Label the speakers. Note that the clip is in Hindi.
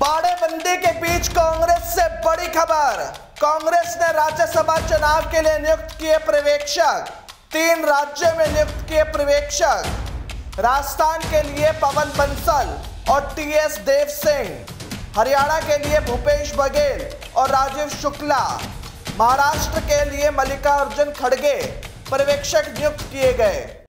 Speaker 1: बाड़ेबंदी के बीच कांग्रेस से बड़ी खबर। कांग्रेस ने राज्यसभा चुनाव के लिए नियुक्त किए पर्यवेक्षक। तीन राज्यों में नियुक्त किए पर्यवेक्षक। राजस्थान के लिए पवन बंसल और टीएस देव सिंह। हरियाणा के लिए भूपेश बघेल और राजीव शुक्ला। महाराष्ट्र के लिए मल्लिकार्जुन खड़गे पर्यवेक्षक नियुक्त किए गए।